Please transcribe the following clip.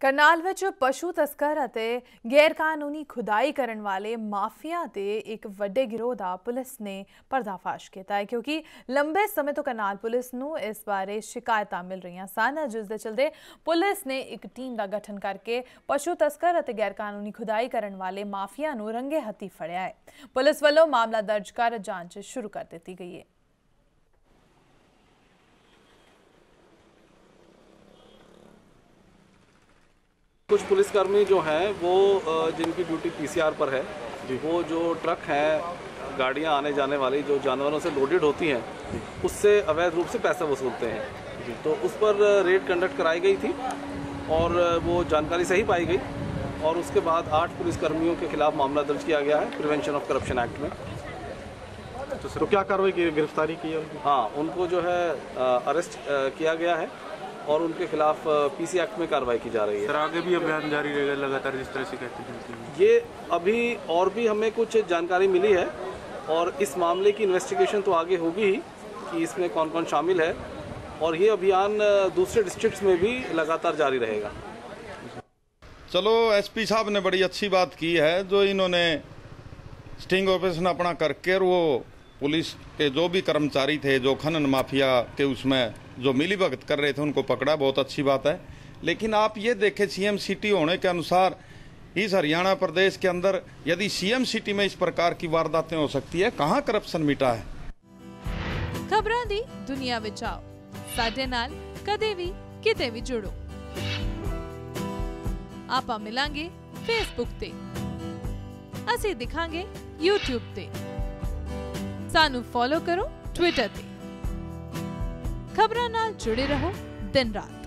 ਕਰਨਾਲ ਵਿੱਚ ਪਸ਼ੂ ਤਸਕਰ ਅਤੇ ਗੈਰਕਾਨੂੰਨੀ ਖੁਦਾਈ ਕਰਨ ਵਾਲੇ ਮਾਫੀਆ ਦੇ ਇੱਕ ਵੱਡੇ ਗਿਰੋਹ ਦਾ ਪੁਲਿਸ ਨੇ ਪਰਦਾਫਾਸ਼ ਕੀਤਾ ਹੈ, ਕਿਉਂਕਿ ਲੰਬੇ ਸਮੇਂ ਤੋਂ ਕਰਨਾਲ ਪੁਲਿਸ ਨੂੰ ਇਸ ਬਾਰੇ ਸ਼ਿਕਾਇਤਾਂ ਮਿਲ ਰਹੀਆਂ ਸਨ। ਜਿਸ ਦੇ ਚਲਦੇ ਪੁਲਿਸ ਨੇ ਇੱਕ ਟੀਮ ਦਾ ਗਠਨ ਕਰਕੇ ਪਸ਼ੂ ਤਸਕਰ ਅਤੇ ਗੈਰ ਕਾਨੂੰਨੀ ਖੁਦਾਈ ਕਰਨ ਵਾਲੇ ਮਾਫੀਆ ਨੂੰ ਰੰਗੇ ਹੱਥੀ ਫੜਿਆ ਹੈ। ਪੁਲਿਸ ਵੱਲੋਂ ਮਾਮਲਾ ਦਰਜ ਕਰ ਜਾਂਚ ਸ਼ੁਰੂ ਕਰ ਦਿੱਤੀ ਗਈ ਹੈ। कुछ पुलिसकर्मी जो हैं वो जिनकी ड्यूटी पीसीआर पर है वो जो ट्रक हैं गाड़ियाँ आने जाने वाली जो जानवरों से लोडेड होती हैं उससे अवैध रूप से पैसा वसूलते हैं। तो उस पर रेड कंडक्ट कराई गई थी और वो जानकारी सही पाई गई और उसके बाद आठ पुलिसकर्मियों के खिलाफ मामला दर्ज किया गया है प्रिवेंशन ऑफ़ करप्शन एक्ट में। तो सर क्या कार्रवाई की गिरफ्तारी की है हाँ उनको जो है अरेस्ट किया गया है। और उनके खिलाफ पीसी एक्ट में कार्रवाई की जा रही है। सर आगे भी अभियान जारी रहेगा लगातार जिस तरह से कहते हैं ये अभी और भी हमें कुछ जानकारी मिली है और इस मामले की इन्वेस्टिगेशन तो आगे होगी ही कि इसमें कौन कौन शामिल है और ये अभियान दूसरे डिस्ट्रिक्ट्स में भी लगातार जारी रहेगा। चलो एसपी साहब ने बड़ी अच्छी बात की है जो इन्होंने स्टिंग ऑपरेशन अपना करके वो पुलिस के जो भी कर्मचारी थे जो खनन माफिया के उसमें जो मिली भगत कर रहे थे उनको पकड़ा बहुत अच्छी बात है लेकिन आप ये देखें सीएम सिटी होने के अनुसार इस हरियाणा प्रदेश के अंदर यदि सीएम सिटी में इस प्रकार की वारदातें हो सकती है कहाँ करप्शन मिटा है ਖਬਰਾਂ ਦੀ ਦੁਨੀਆ ਵਿੱਚ ਆਓ ਸਾਡੇ ਨਾਲ ਕਦੇ ਵੀ ਕਿਤੇ ਵੀ ਜੁੜੋ ਆਪਾਂ ਮਿਲਾਂਗੇ ਫੇਸਬੁੱਕ ਤੇ ਅਸੀਂ ਦਿਖਾਂਗੇ YouTube ਤੇ ਸਾਨੂੰ ਫੋਲੋ ਕਰੋ Twitter ਤੇ खबर जुड़े रहो दिन रात।